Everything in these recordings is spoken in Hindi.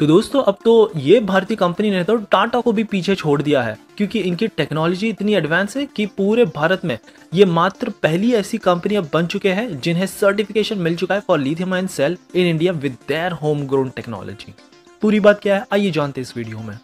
तो दोस्तों, अब तो ये भारतीय कंपनी ने तो टाटा को भी पीछे छोड़ दिया है, क्योंकि इनकी टेक्नोलॉजी इतनी एडवांस है कि पूरे भारत में ये मात्र पहली ऐसी कंपनियाँ बन चुके हैं जिन्हें सर्टिफिकेशन मिल चुका है for lithium ion cell in India with their home grown technology पूरी बात क्या है? आइए जानते इस वीडियो में।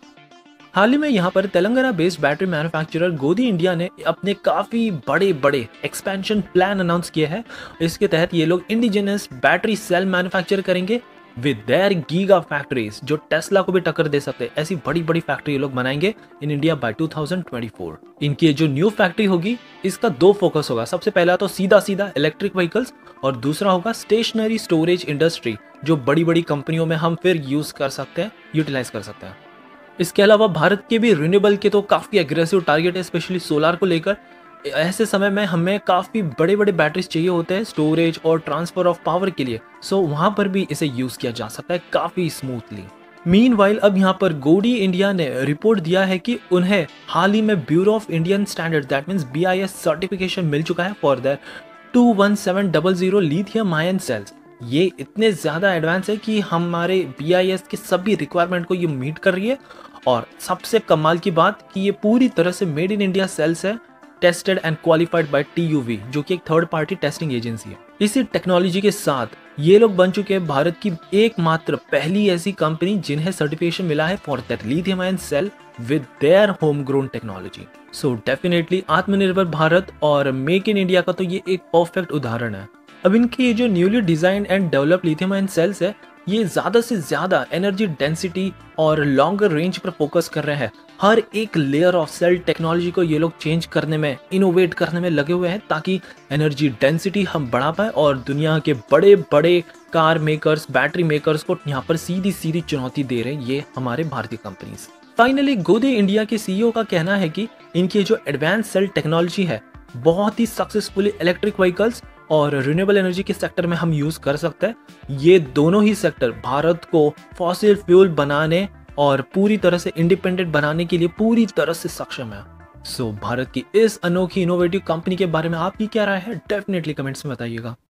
हाल ही में यहाँ पर Telangana based battery manufacturer Godi India ने अपने काफ़ी बड़े बड़े एक्सपेंशन प्लान अनाउंस किए हैं। इसके तहत ये लोग इंडिजिनस बैटरी सेल मैन्युफैक्चर करेंगे विद देयर गीगा फैक्ट्रीज जो टेस्ला को भी टक्कर दे सकते हैं। ऐसी बड़ी बड़ी फैक्ट्री ये लोग बनाएँगे इन इंडिया बाय 2024 इनकी जो न्यू फैक्ट्री होगी, इसका दो फोकस होगा। सबसे पहला तो सीधा सीधा इलेक्ट्रिक व्हीकल्स और दूसरा होगा स्टेशनरी स्टोरेज इंडस्ट्री जो बड़ी बड़ी कंपनियों में हम फिर यूज़ कर सकते हैं यूटिलाइज कर सकते हैं। इसके अलावा भारत के भी रिन्यूएबल के तो काफ़ी एग्रेसिव टारगेट है स्पेशली सोलार को लेकर। ऐसे समय में हमें काफ़ी बड़े बड़े बैटरीज चाहिए होते हैं स्टोरेज और ट्रांसफ़र ऑफ़ पावर के लिए। सो वहाँ पर भी इसे यूज़ किया जा सकता है काफ़ी स्मूथली मीन वाइल अब यहाँ पर गोडी इंडिया ने रिपोर्ट दिया है कि उन्हें हाल ही में bureau of Indian standard that means B certification मिल चुका है for that two one seven double zero lithium ion cells ये इतने ज़्यादा एडवांस है कि हमारे BIS के सभी रिक्वायरमेंट को ये मीट कर रही है। और सबसे कमाल की बात कि ये पूरी तरह से मेड इन इंडिया सेल्स है। Tested and qualified by T जो कि एक थर्ड पार्टी टेस्टिंग एजेंसी है। इसी टेक्नोलॉजी के साथ, ये लोग बन चुके हैं भारत की एकमात्र पहली ऐसी कंपनी जिन्हें सर्टिफिकेशन मिला है for that lithium ion cell with their home grown technology so definitely Aatmanirbhar Bharat और मेक इन इंडिया का तो ये एक परफेक्ट उदाहरण है। अब इनके ये जो newly design and develop lithium ion cells है ये ज़्यादा से ज़्यादा एनर्जी डेंसिटी और लॉन्गर रेंज पर फोकस कर रहे हैं। हर एक लेयर ऑफ़ सेल टेक्नोलॉजी को ये लोग चेंज करने में इनोवेट करने में लगे हुए हैं ताकि एनर्जी डेंसिटी हम बढ़ा पाए और दुनिया के बड़े बड़े कार मेकर्स बैटरी मेकर्स को यहाँ पर सीधी सीधी चुनौती दे रहे हैं ये हमारे भारतीय कंपनीज़ फाइनली गोदे इंडिया के सीईओ का कहना है कि इनकी जो एडवांस सेल टेक्नोलॉजी है, बहुत ही सक्सेसफुली इलेक्ट्रिक व्हीकल्स और रिन्यूएबल एनर्जी के सेक्टर में हम यूज़ कर सकते हैं। ये दोनों ही सेक्टर भारत को फॉसिल फ्यूल बनाने और पूरी तरह से इंडिपेंडेंट बनाने के लिए पूरी तरह से सक्षम है। सो so, भारत की इस अनोखी इनोवेटिव कंपनी के बारे में आपकी क्या राय है? डेफिनेटली कमेंट्स में बताइएगा।